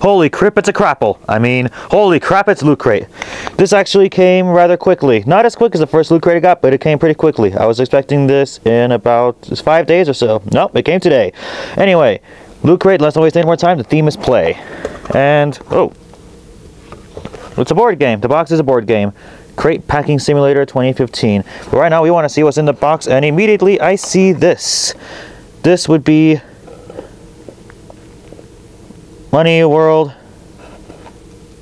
Holy crap, it's a crapple. I mean, holy crap, it's Loot Crate. This actually came rather quickly. Not as quick as the first Loot Crate I got, but it came pretty quickly. I was expecting this in about five days or so. Nope, it came today. Anyway, Loot Crate, let's not waste any more time. The theme is play. And, oh, it's a board game. The box is a board game. Crate Packing Simulator 2015. But right now we want to see what's in the box and immediately I see this. This would be Munny World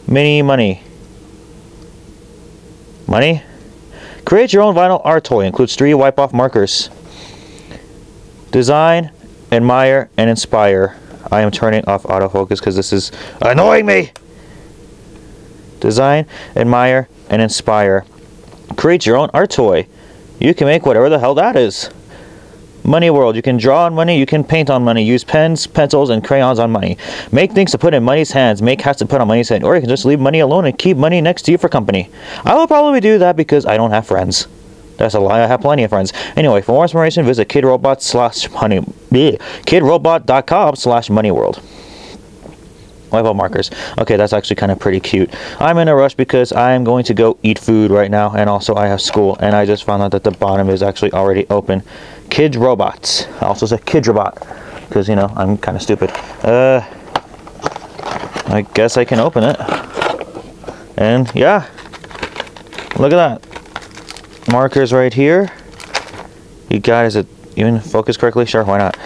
Mini Munny. Munny? Create your own vinyl art toy. Includes three wipe-off markers. Design, admire, and inspire. I am turning off autofocus because this is annoying me. Design, admire, and inspire. Create your own art toy. You can make whatever the hell that is. Munny World. You can draw on Munny, you can paint on Munny, use pens, pencils, and crayons on Munny. Make things to put in Munny's hands, make hats to put on Munny's head, or you can just leave Munny alone and keep Munny next to you for company. I will probably do that because I don't have friends. That's a lie, I have plenty of friends. Anyway, for more information, visit kidrobot slash munny, kidrobot.com slash munnyworld. Wipe markers. Okay, that's actually kind of pretty cute. I'm in a rush because I'm going to go eat food right now, and also I have school, and I just found out that the bottom is actually already open. Kids Robots. I also say Kids Robot, because, you know, I'm kind of stupid. Uh, I guess I can open it. And, yeah. Look at that. Markers right here. You guys, it even focus correctly? Sure, why not?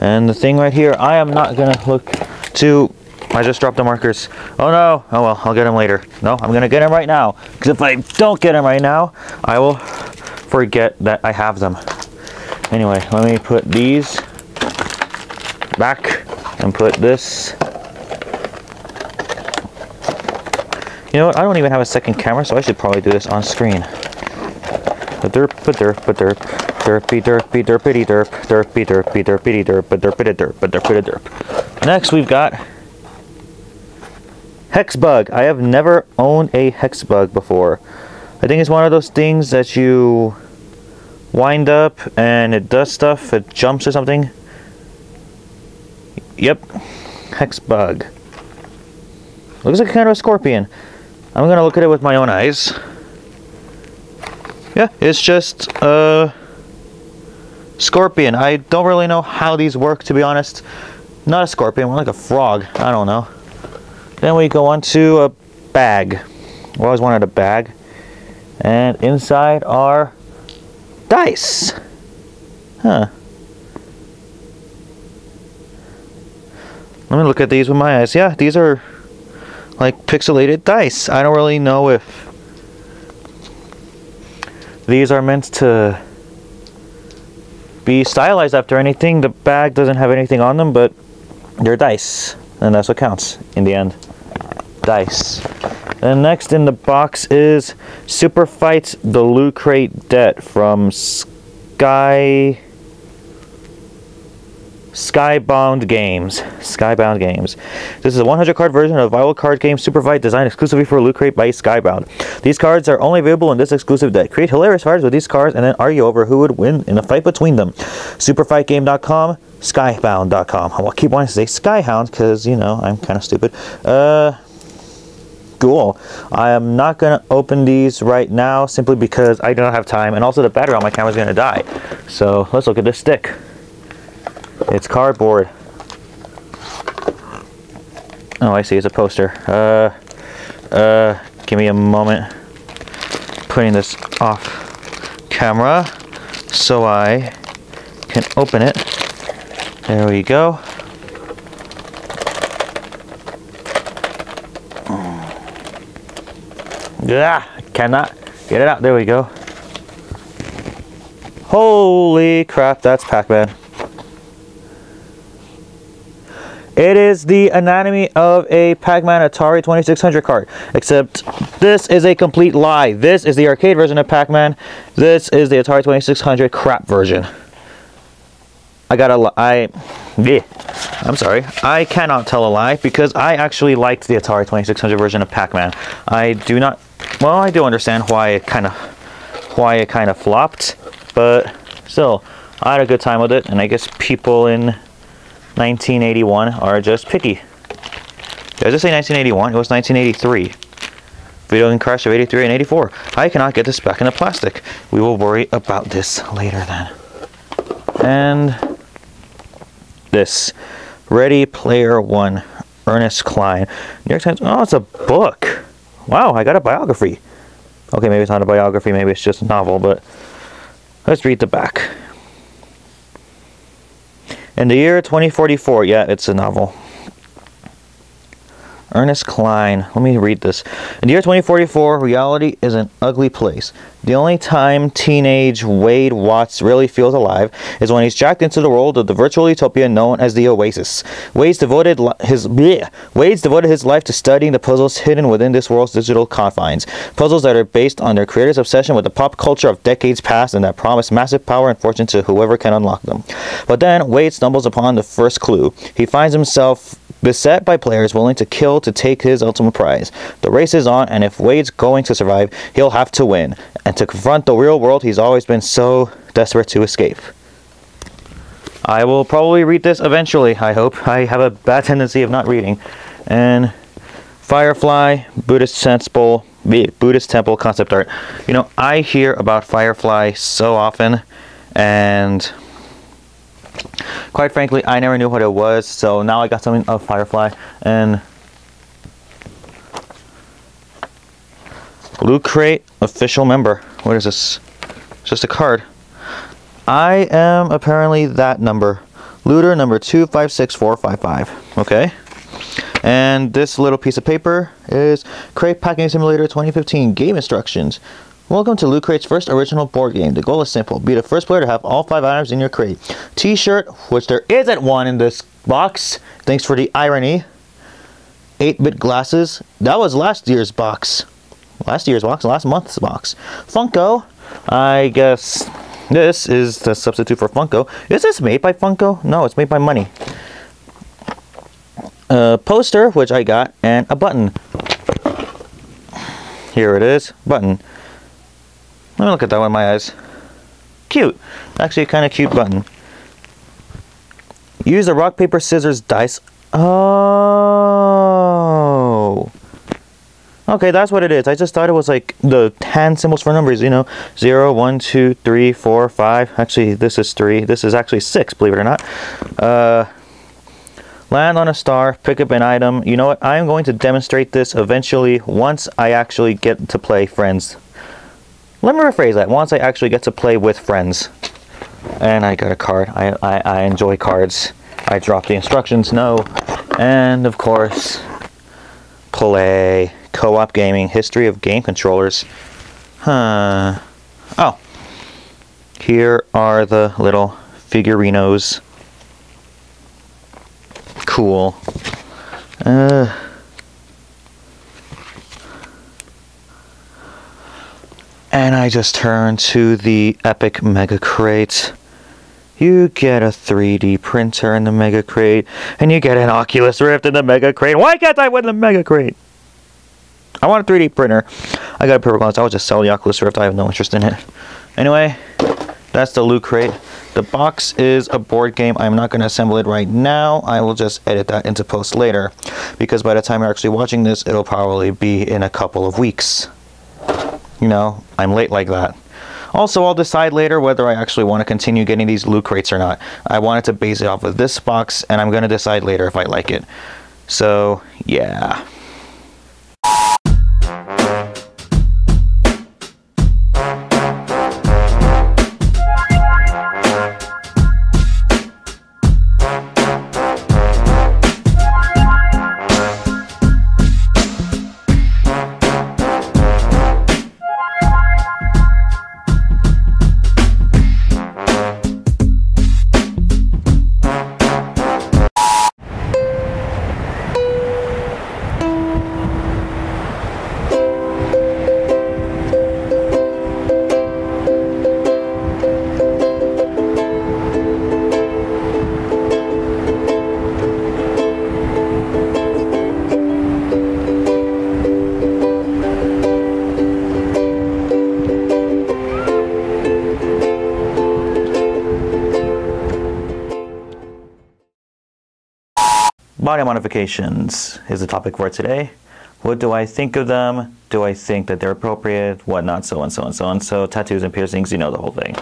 And the thing right here, I am not going to look to I just dropped the markers. Oh no. Oh well, I'll get them later. No, I'm gonna get them right now. Because if I don't get them right now, I will forget that I have them. Anyway, let me put these back and put this. You know what? I don't even have a second camera, so I should probably do this on screen. Derp, derp, derp, derpy, derpy, derpity, derp, derpy, derpy, derpity, derp, derpity, derp, derpity, derp. Next, we've got Hexbug. I have never owned a Hexbug before. I think it's one of those things that you wind up and it does stuff, it jumps or something. Yep, hex bug. Looks like kind of a scorpion. I'm gonna look at it with my own eyes. Yeah, it's just a scorpion. I don't really know how these work to be honest. Not a scorpion, more like a frog. I don't know. Then we go on to a bag. I always wanted a bag. And inside are dice. Huh. Let me look at these with my eyes. Yeah, these are like pixelated dice. I don't really know if these are meant to be stylized after anything. The bag doesn't have anything on them, but they're dice. And that's what counts in the end dice. And next in the box is Super Fights the Loot Crate Det from Sky Skybound Games. Skybound Games. This is a 100 card version of Viral Card Game Superfight designed exclusively for Loot Crate by Skybound. These cards are only available in this exclusive deck. Create hilarious fights with these cards and then argue over who would win in a fight between them. Superfightgame.com, Skybound.com. I'll keep wanting to say Skyhound because, you know, I'm kind of stupid. Uh, Cool. I am not going to open these right now simply because I do not have time and also the battery on my camera is going to die. So let's look at this stick. It's cardboard. Oh, I see. It's a poster. Uh, uh, give me a moment. Putting this off camera so I can open it. There we go. Yeah, cannot get it out. There we go. Holy crap, that's Pac-Man. It is the anatomy of a Pac-Man Atari 2600 card, except this is a complete lie. This is the arcade version of Pac-Man. This is the Atari 2600 crap version. I got a I yeah, I'm sorry. I cannot tell a lie because I actually liked the Atari 2600 version of Pac-Man. I do not well, I do understand why it kind of why it kind of flopped, but still I had a good time with it and I guess people in 1981 are just picky. Does it say 1981? It was 1983. Video game crash of 83 and 84. I cannot get this back in the plastic. We will worry about this later then. And this. Ready Player One. Ernest Cline. New York Times. Oh, it's a book. Wow, I got a biography. Okay, maybe it's not a biography, maybe it's just a novel, but let's read the back. In the year 2044, yeah, it's a novel. Ernest Cline. Let me read this. In the year 2044, reality is an ugly place. The only time teenage Wade Watts really feels alive is when he's jacked into the world of the virtual utopia known as the Oasis. Wade's devoted his bleh, Wade's devoted his life to studying the puzzles hidden within this world's digital confines. Puzzles that are based on their creators' obsession with the pop culture of decades past and that promise massive power and fortune to whoever can unlock them. But then Wade stumbles upon the first clue. He finds himself beset by players willing to kill to take his ultimate prize. The race is on, and if Wade's going to survive, he'll have to win, and to confront the real world he's always been so desperate to escape. I will probably read this eventually, I hope. I have a bad tendency of not reading. And Firefly, Buddhist Temple, Buddhist Temple concept art. You know, I hear about Firefly so often, and quite frankly, I never knew what it was, so now I got something of Firefly, and Loot Crate official member. What is this? Just a card. I am apparently that number. Looter number 256455. Okay. And this little piece of paper is Crate Packing Simulator 2015 game instructions. Welcome to Loot Crate's first original board game. The goal is simple. Be the first player to have all five items in your crate. T-shirt, which there isn't one in this box. Thanks for the irony. 8-bit glasses. That was last year's box. Last year's box, last month's box. Funko. I guess this is the substitute for Funko. Is this made by Funko? No, it's made by Munny. A poster, which I got, and a button. Here it is. Button. Let me look at that one in my eyes. Cute. Actually, kind of cute button. Use a rock, paper, scissors, dice. Oh. Okay, that's what it is. I just thought it was like the hand symbols for numbers, you know. 0, 1, 2, 3, 4, 5. Actually, this is 3. This is actually 6, believe it or not. Uh, land on a star, pick up an item. You know what? I'm going to demonstrate this eventually once I actually get to play Friends. Let me rephrase that. Once I actually get to play with friends. And I got a card. I, I, I enjoy cards. I drop the instructions, no. And of course, play co-op gaming, history of game controllers. Huh. Oh. Here are the little figurinos. Cool. Uh And I just turn to the Epic Mega Crate. You get a 3D printer in the Mega Crate, and you get an Oculus Rift in the Mega Crate. Why can't I win the Mega Crate? I want a 3D printer. I got a paper glass. I would just sell the Oculus Rift. I have no interest in it. Anyway, that's the Loot Crate. The box is a board game. I'm not going to assemble it right now. I will just edit that into post later. Because by the time you're actually watching this, it'll probably be in a couple of weeks you know, I'm late like that. Also, I'll decide later whether I actually want to continue getting these loot crates or not. I wanted to base it off of this box, and I'm going to decide later if I like it. So, yeah. Body modifications is the topic for today. What do I think of them? Do I think that they're appropriate? What not? So and so and so on. So tattoos and piercings, you know the whole thing.